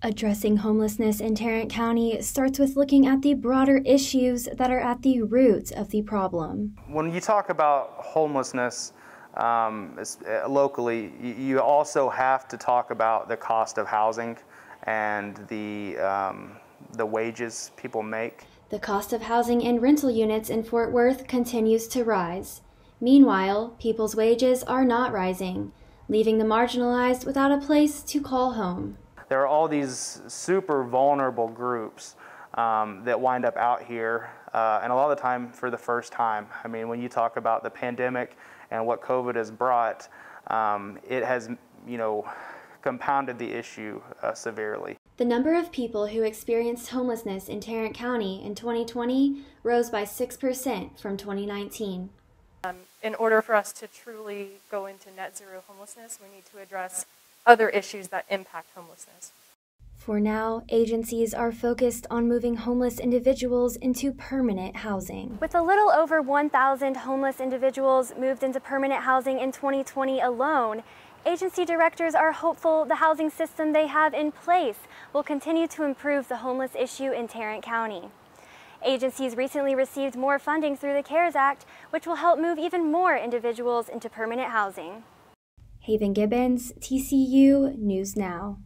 Addressing homelessness in Tarrant County starts with looking at the broader issues that are at the root of the problem. When you talk about homelessness um, uh, locally, you also have to talk about the cost of housing and the, um, the wages people make. The cost of housing and rental units in Fort Worth continues to rise. Meanwhile, people's wages are not rising, leaving the marginalized without a place to call home there are all these super vulnerable groups um, that wind up out here, uh, and a lot of the time for the first time. I mean, when you talk about the pandemic and what COVID has brought, um, it has, you know, compounded the issue uh, severely. The number of people who experienced homelessness in Tarrant County in 2020 rose by 6% from 2019. Um, in order for us to truly go into net zero homelessness, we need to address other issues that impact homelessness. For now, agencies are focused on moving homeless individuals into permanent housing. With a little over 1,000 homeless individuals moved into permanent housing in 2020 alone, agency directors are hopeful the housing system they have in place will continue to improve the homeless issue in Tarrant County. Agencies recently received more funding through the CARES Act, which will help move even more individuals into permanent housing. Haeven Gibbons, TCU News Now.